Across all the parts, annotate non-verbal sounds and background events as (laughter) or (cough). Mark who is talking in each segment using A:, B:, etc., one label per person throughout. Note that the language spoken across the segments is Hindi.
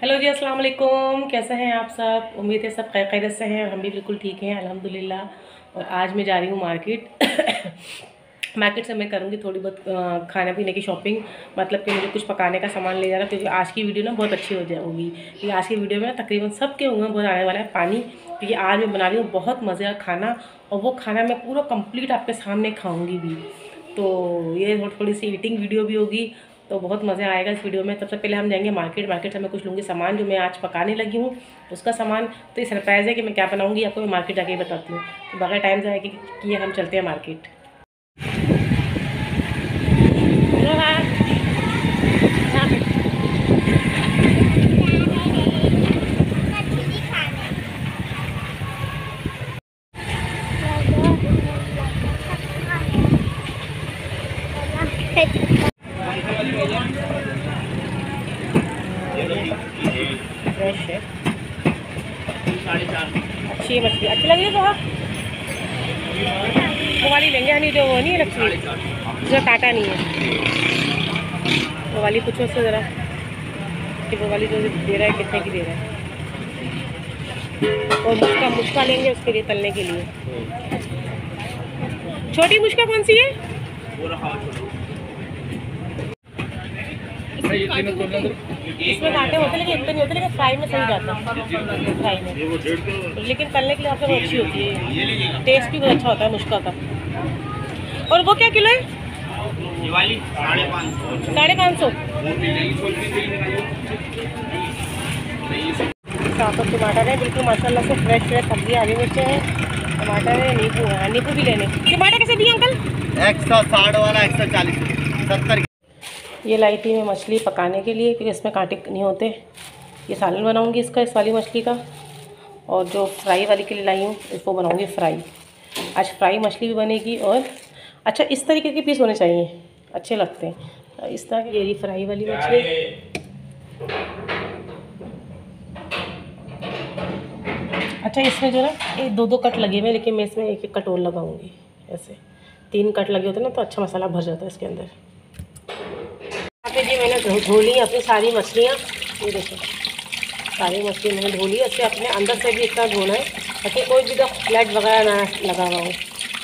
A: हेलो जी अस्सलाम वालेकुम कैसे हैं आप सब? उम्मीद है सब खैर से हैं और हम भी बिल्कुल ठीक हैं, अल्हम्दुलिल्लाह। और आज मैं जा रही हूँ मार्केट। (coughs) मार्केट से मैं करूँगी थोड़ी बहुत खाने पीने की शॉपिंग। मतलब कि मुझे कुछ पकाने का सामान ले जाना, क्योंकि आज की वीडियो ना बहुत अच्छी हो जाएगी। क्योंकि आज की वीडियो में तकरीबन सबके मुँह में बहुत आने वाला है पानी। क्योंकि आज मैं बना रही हूँ बहुत मज़े का खाना और वो खाना मैं पूरा कंप्लीट आपके सामने खाऊँगी भी। तो ये थोड़ी सी ईटिंग वीडियो भी होगी। तो बहुत मज़ा आएगा इस वीडियो में। सबसे पहले हम जाएँगे मार्केट मार्केट से मैं कुछ लूँगी सामान जो मैं आज पकाने लगी हूँ उसका सामान। तो ये सरप्राइज़ है कि मैं क्या बनाऊँगी, आपको मैं मार्केट जाके बताती हूँ। तो बगैर टाइम जाएगी कि हम चलते हैं मार्केट फ्रेश है। अच्छी मछली। अच्छी लगी है बहुत वो वाली लेंगे हनी जो वो नहीं है रखी। जो काटा नहीं है। वो वाली पूछो उससे ज़रा कि वो वाली जो दे रहा है कितने की दे रहा है। और मुश्का मुश्का लेंगे उसके लिए तलने के लिए। छोटी मुश्का कौन सी है? इसमें कांटे होते लेकिन इतने नहीं होते लेकिन फ्राई में सही जाता है। फ्राई में। लेकिन तलने के लिए आपसे वो अच्छी होती है। टेस्ट भी बहुत अच्छा होता है मुश्का का। और वो क्या किलो है?
B: साढ़े पाँच सौ।
A: साढ़े पाँच सौ। सात सौ टमाटर है बिल्कुल माशाल्लाह से फ्रेश फ्रेश सब्ज़ी हरी मिर्चें हैं। टमाटर है नींबू है नींबू भी लेने। टमाटर कैसे दिए अंकल?
B: एक सौ साठ वाला एक सौ चालीस। सत्तर
A: ये लाई थी मैं मछली पकाने के लिए, क्योंकि इसमें कांटे नहीं होते। ये सालन बनाऊँगी इसका, इस वाली मछली का। और जो फ्राई वाली के लिए लाई हूँ, इसको बनाऊँगी फ्राई। आज फ्राई मछली भी बनेगी और अच्छा इस तरीके के पीस होने चाहिए। अच्छे लगते हैं। इस तरह की ये फ्राई वाली मछली। अच्छा इसमें जो ना एक दो दो कट लगे हुए लेकिन मैं इसमें एक एक कट और लगाऊँगी। ऐसे तीन कट लगे होते ना तो अच्छा मसाला भर जाता है इसके अंदर। पे जी मैंने धो धो ली अपनी सारी मछलियाँ। ये देखो, सारी मछली मैंने धो ली। अच्छे अपने अंदर से भी इतना धोना है ताकि कोई भी फ्लैट वगैरह ना लगा हुआ हो।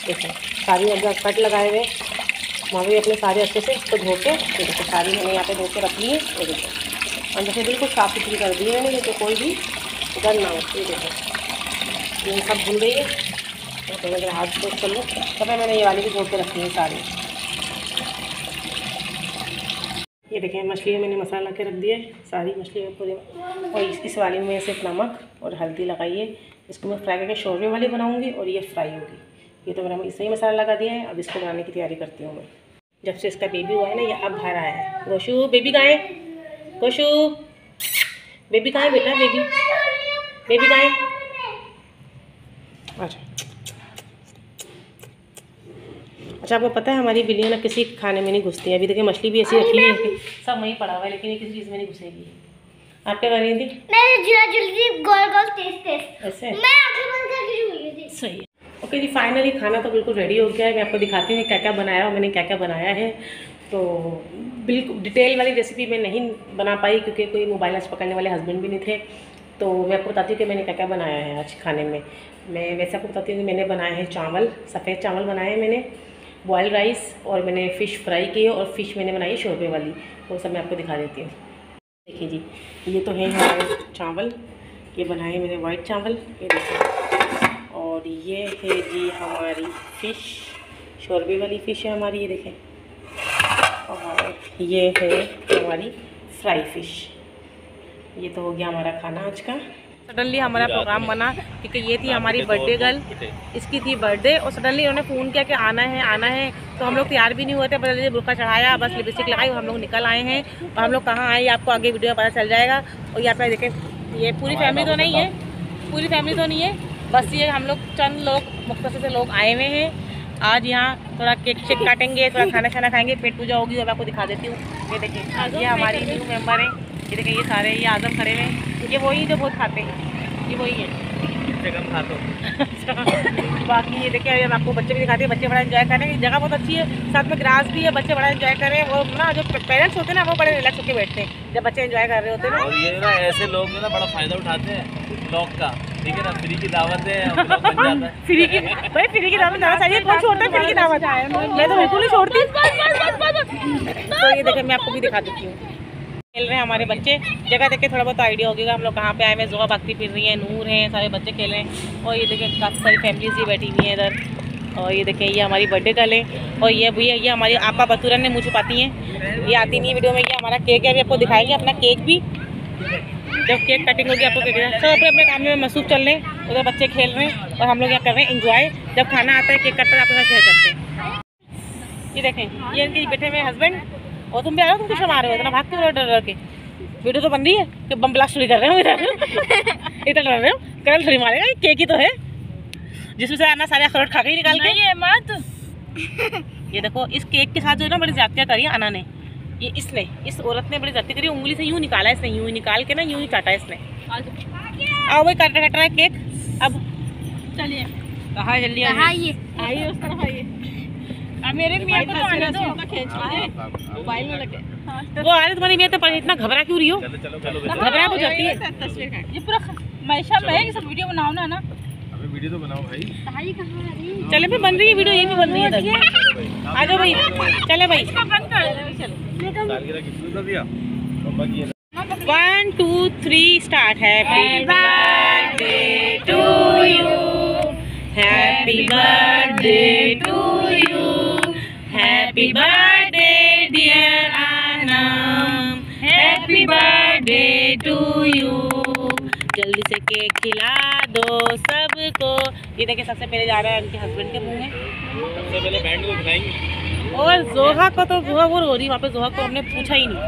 A: देखो, सारी अगर कट लगाए हुए, वहाँ भी अपने सारे अच्छे से इसको धो के देखो, सारी मैंने यहाँ पे धो के रख ली है। ये देखो, अंदर से बिल्कुल साफ़ सुथरी कर दी है मैंने तो कोई भी उधर ना हो। ये देखो, ये सब धुल गई है। तो मैं हाथ से कर लूँ तब मैंने ये वाली भी धो के रखी है सारी। ये देखें मछली में मैंने मसाला के रख दिया सारी मछली में पूरे। और इस, इस वाली में सिर्फ़ नमक और हल्दी लगाइए। इसको मैं फ्राई करके शोरबे वाली बनाऊँगी और ये फ्राई होगी। ये तो मैंने इससे ही मसाला लगा दिया है अब इसको बनाने की तैयारी करती हूँ मैं। जब से इसका बेबी हुआ है ना ये अब बाहर आया है। गोशु बेबी कहाँ गोशु बेबी कहाँ बेटा बेबी बेबी कहाँ अच्छा। अच्छा आपको पता है हमारी बिल्लियाँ ना किसी खाने में नहीं घुसती है। अभी देखिए मछली भी ऐसी रखी है सब वहीं पड़ा हुआ है लेकिन ये किसी चीज़ में नहीं घुसेगी। आप क्या कर रही थी
C: मैं जुला जुलती गोल गोल टेस्ट टेस्ट।
A: ऐसे?
C: मैं आँखें बंद करके झूल रही थी।
A: सही है। ओके जी फाइनली खाना तो बिल्कुल रेडी हो गया है। मैं आपको दिखाती हूँ क्या क्या बनाया और मैंने क्या क्या बनाया है। तो बिल्कुल डिटेल वाली रेसिपी मैं नहीं बना पाई क्योंकि कोई मोबाइल आज पकड़ने वाले हस्बैंड भी नहीं थे। तो मैं आपको बताती हूँ कि मैंने क्या क्या बनाया है आज खाने में। मैं वैसे आपको बताती हूँ कि मैंने बनाया है चावल सफ़ेद चावल बनाए हैं मैंने। बॉयल राइस और मैंने फ़िश फ्राई की है और फ़िश मैंने बनाई शोरबे वाली। वो सब मैं आपको दिखा देती हूँ। देखिए जी, ये तो है हमारे चावल। ये बनाए मैंने वाइट चावल, ये देखिए। और ये है जी हमारी फ़िश शोरबे वाली फ़िश है हमारी, ये देखें और ये है हमारी फ्राई फ़िश ये तो हो गया हमारा खाना आज का। सडनली हमारा प्रोग्राम बना क्योंकि ये थी हमारी बर्थडे गर्ल इसकी थी बर्थडे और सडनली उन्होंने फ़ोन किया कि आना है आना है। तो हम लोग तैयार भी नहीं हुए थे बस ये बुरका चढ़ाया बस लिपस्टिक लगाई और हम लोग निकल आए हैं। और हम लोग कहाँ आए आपको आगे वीडियो में पता चल जाएगा। और यहाँ पे देखें ये पूरी फैमिली तो नहीं है पूरी फैमिली तो नहीं है बस ये हम लोग चंद लोग मुख्तर से लोग आए हुए हैं। आज यहाँ थोड़ा केक शेक काटेंगे थोड़ा खाना खाना खाएँगे पेट पूजा होगी और मैं आपको दिखा देती हूँ। ये देखिए ये हमारी न्यू मेंबर है। ये देखें ये सारे ये आज़म खड़े हुए हैं। ये वही जो बहुत खाते हैं। ये वही है।
B: से कम खाता हूँ।
A: बाकी ये देखिए हम आपको बच्चे भी दिखाते हैं। बच्चे बड़ा एंजॉय कर रहे हैं। जगह बहुत अच्छी है। साथ में ग्रास भी है। बच्चे बड़ा एंजॉय कर रहे हैं। वो ना जो पेरेंट्स होते हैं ना वो बड़े रिलैक्स होकर बैठते हैं। जब बच्चे एंजॉय कर रहे होते हैं ना।
B: और ये ना ऐसे लोग ना बड़ा फ़ायदा उठाते हैं। ब्लॉग का। ठीक है ना? फ्री की दावत है
A: फ्री (laughs) की भाई फ्री की दावत जाना चाहिए। कौन छोड़ता है फ्री की दावत? मैं तो बिल्कुल नहीं छोड़ती। तो ये देखिए मैं आपको भी दिखा देती हूँ। खेल रहे हैं हमारे बच्चे। जगह देख के थोड़ा बहुत आइडिया हो गया हम लोग कहाँ पे आए हैं। जोहा भक्ति फिर रही है, नूर है, सारे बच्चे खेल रहे हैं। और ये देखिए काफ़ी सारी फैमिलीज़ भी बैठी हुई हैं इधर। और ये देखें ये हमारी बर्थडे गर्ल है। और ये भैया, ये हमारी आपा बतूरन ने मुझे पाती हैं। ये आती नहीं है वीडियो में। ये हमारा केक है। अभी आपको दिखाएँगे अपना केक भी। जब केक कटिंग होगी, आपको सब अपने अपने काम में मसरूफ चल रहे हैं। उधर बच्चे खेल रहे हैं और हम लोग यहाँ कर रहे हैं इंजॉय जब खाना आता है केक कटता है आपके साथ शेयर करते हैं। ये देखें, ये इनके बैठे हुए हस्बैंड और तुम भी आ रहे हो तुम किस आ रहे हो इतना भागते हो डर डर के। वीडियो तो बन रही है कि बम ब्लास्ट थोड़ी कर रहे हो इधर। (laughs) इधर डर रहे हो? करंट थोड़ी मारेगा केक ही तो है। जिसमें से आना सारे अखरोट खा के ही निकाल के। ये मत। ये देखो इस केक के साथ जो है ना बड़ी ज्यादतियाँ करी अना ने। ये इसने इस औरत ने बड़ी ज्यादती करी उंगली से यूँ निकाला इसने यूँ निकाल के ना यूँ ही काटा इसने। आओ भाई काट कट रहा है केक अब चलिए। कहा जल्दी
C: ये?
A: आइए उस तरफ़ आइए मेरे मियाँ को तो आने दो। मोबाइल में लगे। वो आ रहे तुम्हारी मियाँ तो पर इतना घबरा क्यों रही हो?
B: चलो चलो चलो
A: घबरा हो जाती है?
D: ये पूरा मैशा में ये सब वीडियो बनाओ ना ना?
B: अभी वीडियो तो बनाओ भाई।
C: भाई कहाँ आ रही
A: चले भी बन रही है वीडियो ये भी बन रही है। आ जाओ भाई। चले भाई।
D: बंद कर। दे चलो।
B: सालगिरह गिफ्ट तो दिया? मम्मा की
A: one two three start happy birthday to you happy birthday to birthday dear Anam happy birthday to you जल्दी से केक खिला दो सबको। ये देखिए सबसे पहले जा रहा है उनके हस्बैंड के मुँह में।
B: सबसे पहले बैंड को खिलाएँगे
A: और जोहा को तो जोहा वो रो रही वहाँ पे जोहा को हमने पूछा ही नहीं।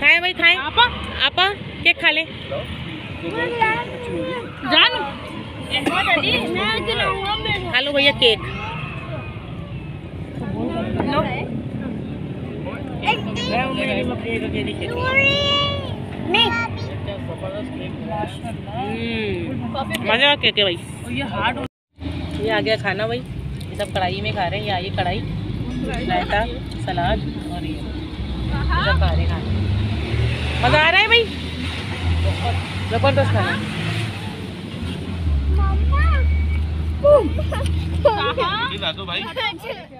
A: खाए भाई खाए। आपा। आपा केक खा ले।
D: जान।
C: मैं खिलाऊँगा मैं
A: खा लो भैया केक
C: नहीं
A: हम्म, मज़ा आ केक भाई?
D: ये हार्ड
A: ये आ गया खाना भाई। ये सब कढ़ाई में खा रहे हैं ये आई कढ़ाई? रायता सलाद और ये। ये सब खा रहे हैं खाना। मज़ा आ रहा है भाई? ज़बरदस्त खाना।
B: खिला दो भाई। (laughs)